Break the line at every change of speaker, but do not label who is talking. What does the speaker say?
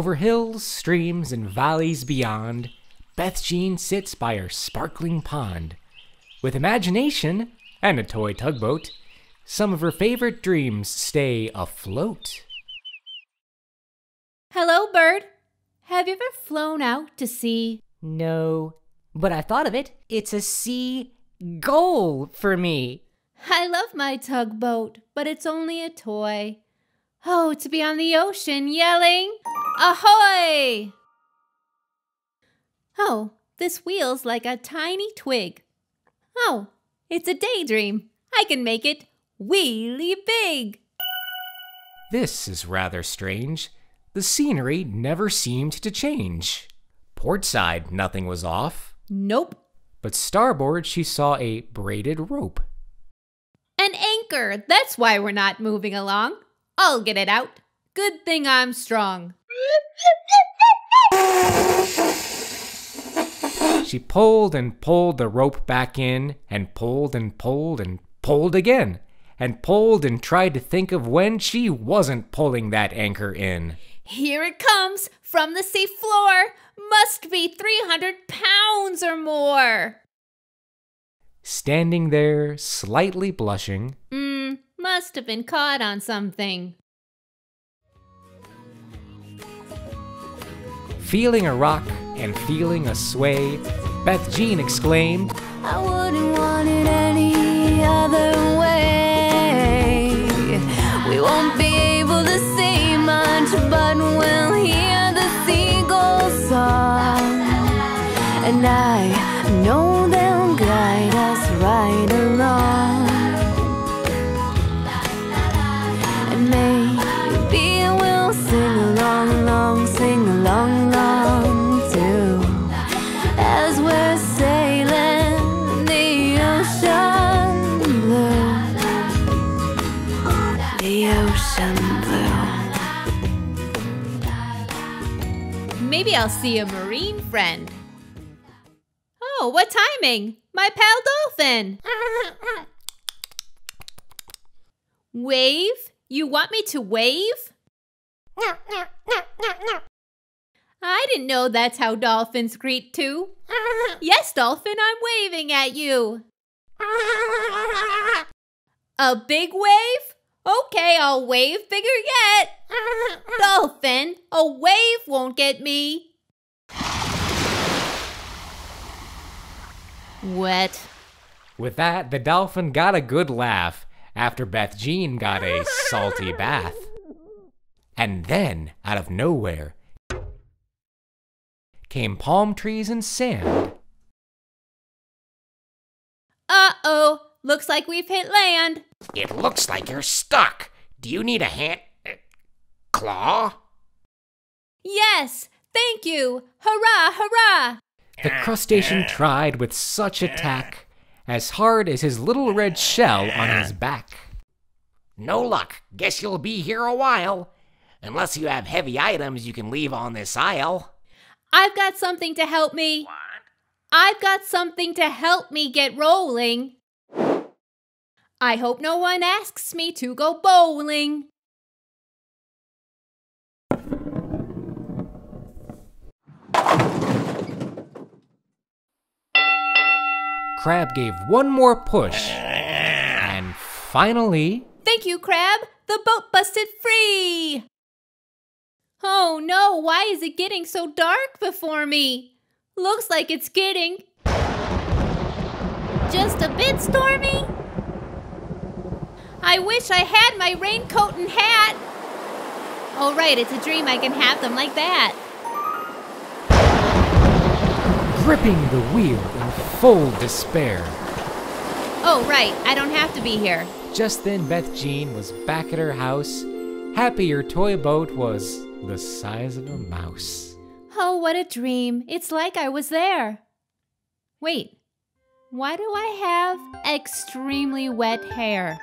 Over hills, streams, and valleys beyond, Beth Jean sits by her sparkling pond. With imagination and a toy tugboat, some of her favorite dreams stay afloat.
Hello, bird. Have you ever flown out to sea?
No, but I thought of it. It's a sea goal for me.
I love my tugboat, but it's only a toy. Oh, to be on the ocean yelling, Ahoy! Oh, this wheel's like a tiny twig. Oh, it's a daydream. I can make it really big.
This is rather strange. The scenery never seemed to change. Port side, nothing was off,
Nope.
but starboard she saw a braided rope.
An anchor. That's why we're not moving along. I'll get it out. Good thing I'm strong.
She pulled and pulled the rope back in, and pulled and pulled and pulled again, and pulled and tried to think of when she wasn't pulling that anchor in.
Here it comes from the sea floor. Must be 300 pounds or more.
Standing there, slightly blushing,
Mmm, must have been caught on something.
feeling a rock and feeling a sway, Beth Jean exclaimed,
Maybe I'll see a marine friend. Oh, what timing! My pal Dolphin! Wave? You want me to wave? I didn't know that's how dolphins greet too. Yes, Dolphin, I'm waving at you. A big wave? Okay, I'll wave bigger yet. Dolphin, a wave won't get me. Wet.
With that, the dolphin got a good laugh after Beth Jean got a salty bath. And then, out of nowhere, came palm trees and sand.
Uh oh, looks like we've hit land.
It looks like you're stuck. Do you need a hand? uh, Claw?
Yes, thank you. Hurrah, hurrah.
The crustacean tried with such attack, as hard as his little red shell on his back.
No luck. Guess you'll be here a while. Unless you have heavy items you can leave on this isle.
I've got something to help me.
What?
I've got something to help me get rolling. I hope no one asks me to go bowling.
Crab gave one more push, and finally,
Thank you, Crab. The boat busted free. Oh no, why is it getting so dark before me? Looks like it's getting just a bit stormy. I wish I had my raincoat and hat. Oh, right, it's a dream I can have them like that.
gripping the wheel in full despair.
Oh, right, I don't have to be here.
Just then, Beth Jean was back at her house. Happy her toy boat was the size of a mouse.
Oh, what a dream. It's like I was there. Wait, why do I have extremely wet hair?